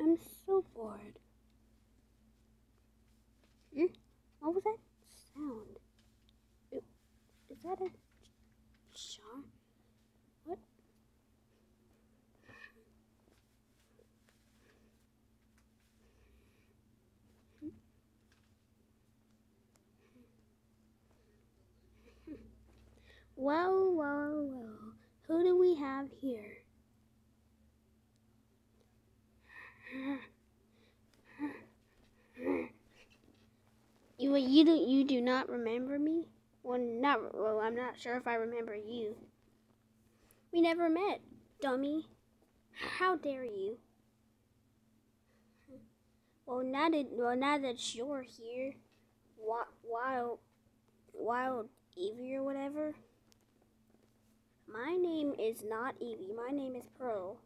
I'm so bored. Hmm? What was that sound? Is that a jar? What? Well, well, well. Who do we have here? You you do you do not remember me? Well, not well. I'm not sure if I remember you. We never met, dummy. How dare you? Well, now that well now that you're here, wild wild Eevee or whatever. My name is not Eevee. My name is Pearl.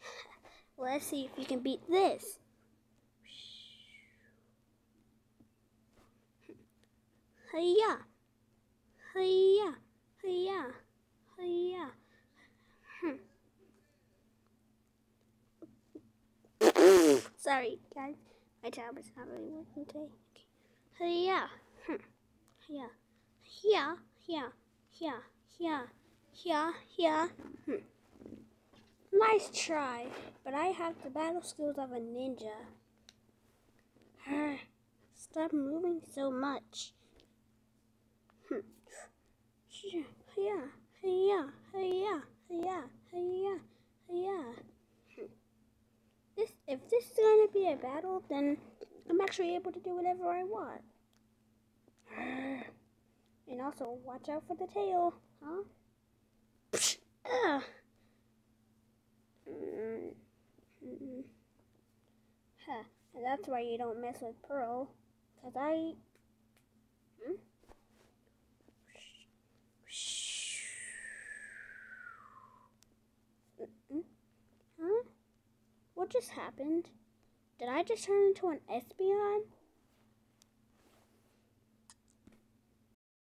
Let's see if you can beat this. Hiya. Hiya. Hiya. Hiya. Hmm. Sorry, guys. My tablet's not really working today. Okay. Hiya. Hmm. Hiya. Hiya. Hiya. Hiya. Hiya. Hiya. Hiya. Hmm. Nice try, but I have the battle skills of a ninja. Stop moving so much. This, if this is gonna be a battle, then I'm actually able to do whatever I want. And also, watch out for the tail, huh? Ugh. Mm -mm. Huh. And that's why you don't mess with Pearl. Because I... Hmm? Huh? What just happened? Did I just turn into an Espeon?